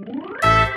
Música